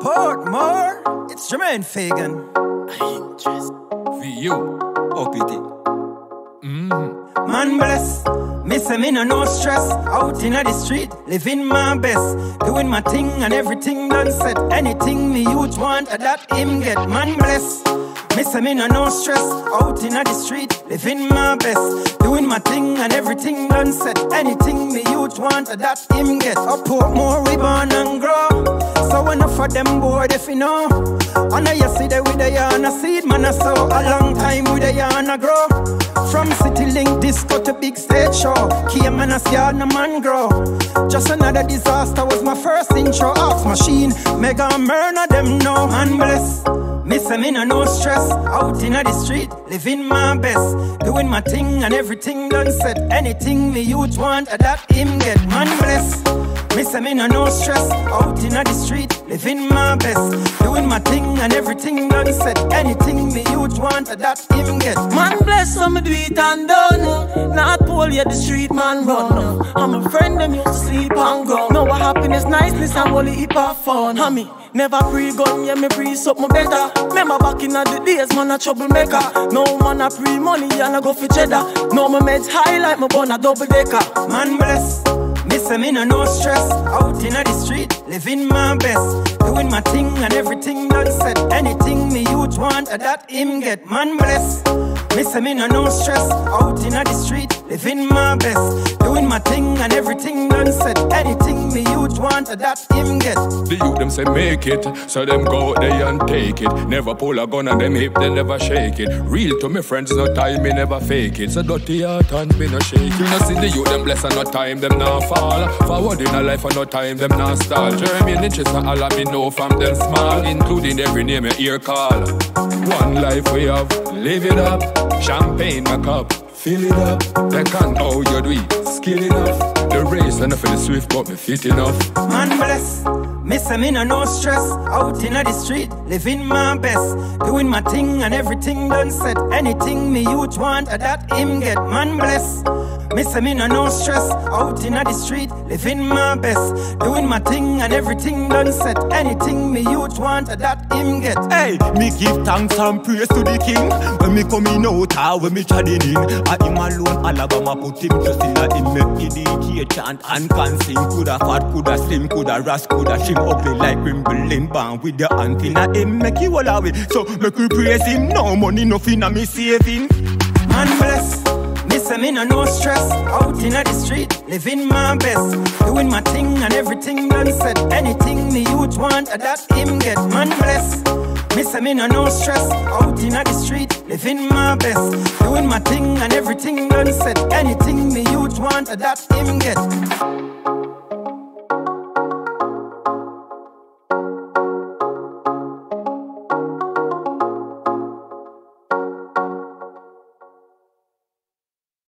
Support more. It's Jermaine Fagan. Interest. Wie you. OPD. Mm. Man bless. Me say me no no stress. Out inna the street, living my best. Doing my thing and everything done set. Anything me youth want, that him get. Man bless. Me say me no no stress. Out inna the street, living my best. Doing my thing and everything done set. Anything me youth want, that him get. Up more we born and grow. So enough for them board if you know. I know you see that with the yarn a seed, man. I saw a long time with the yarn a grow. From city link disco to big stage show, came and a yard no man grow. Just another disaster was my first intro. Ox machine, mega murder them no man bless. Say me no no stress, out inna the street, living my best, doing my thing and everything done said. Anything me youth want, that him get man bless. Say me no no stress, out inna the street, living my best, doing my thing and everything done set. Anything me youth want, that him get. Man bless some do it and done. Not poor yet the street man run. I'm a friend them used to sleep and go. Know what happiness, niceness and only hip hop fun. Hammy. Never pre-gun, yeah, me pre something better. Remember back in the days, man, a troublemaker. No man, a pre-money, and I go for cheddar. No, my meds high like my bun, a double decker. Man bless. Me say me no no stress, out inna the street, living my best, doing my thing and everything done said. Anything me youth want, I that him get. Man bless. Me say me no no stress, out inna the street, living my best, doing my thing and everything want, that him get. The youth them say make it, so them go there and take it. Never pull a gun on them hip, they never shake it. Real to me friends, no time me never fake it. So dirty heart and me no shake it. No see the youth them bless and no time them now fall. Forward in a life and no time them now stall. Jeremy and and all me know from them small, including every name you hear call. One life we have, live it up. Champagne my cup, fill it up. They can't how you do it, skill enough. The race enough for the swift, but me fit enough. Man bless. Me say me no no stress, out inna the street, living my best, doing my thing and everything done set. Anything me youth want, I that him get. Man bless. Me say me no no stress, out inna the street, living my best, doing my thing and everything done set. Anything me youth want, I that him get. Hey, me give thanks and praise to the king. When me coming out, ah, when me chatting in, I him alone, Allaboma put him just in a him make me DJ chant and can sing. Coulda fat, coulda slim, coulda ras, coulda shim ugly like Wimbledon band with the antenna him make you all away. So make we praise him. No money, nothing, a me saving. Man bless. Me say me no no stress, out inna the street, living my best, doing my thing and everything done said Anything me youth want, I that him get. Man bless. Me say me no no stress, out inna the street, living my best, doing my thing and everything done said Anything me youth want, I that him get.